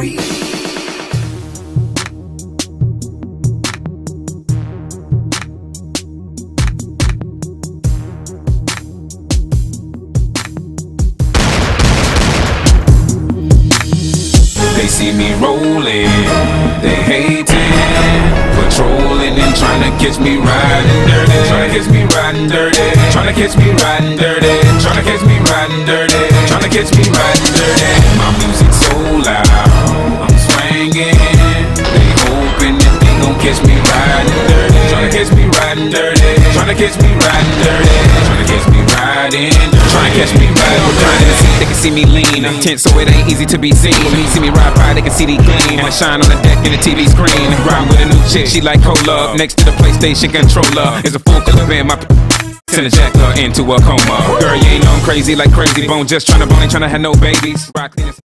They see me rolling, they hating, patrolling and trying to catch me riding dirty, trying to catch me riding dirty, trying to catch me riding dirty, trying to catch me riding dirty, trying to catch me riding dirty. Catch me riding dirty. Trying to catch me riding dirty. Trying to catch me riding dirty. Trying to catch me riding. To catch me riding. They can see me lean. I'm tense, so it ain't easy to be seen. When you see me ride by, they can see the gleam. I shine on the deck in the TV screen. Ride with a new chick, she like cola. Next to the PlayStation controller is a full clip band. My Send a jacker into a coma. Girl, you ain't I'm crazy like crazy bone. Just tryna bone, ain't tryna have no babies.